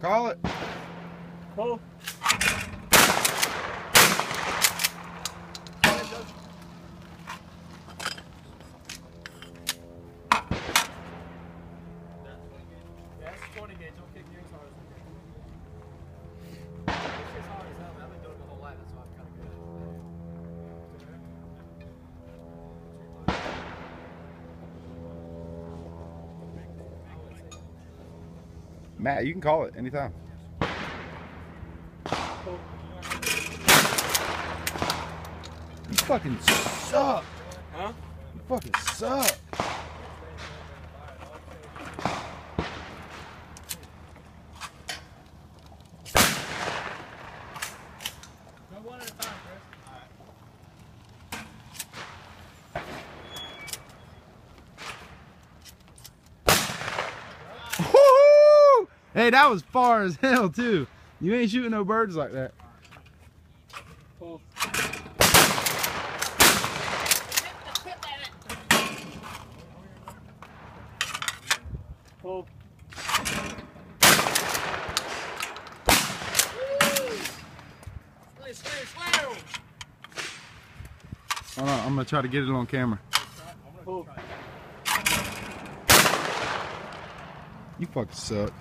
Call it. Pull. That's 20 gauge. Don't kick your tires. Matt, you can call it anytime. You fucking suck. Huh? You fucking suck. Woo! Hey, that was far as hell too. You ain't shooting no birds like that. Pull. Pull. Hold on, I'm gonna try to get it on camera. Pull. You fucking suck.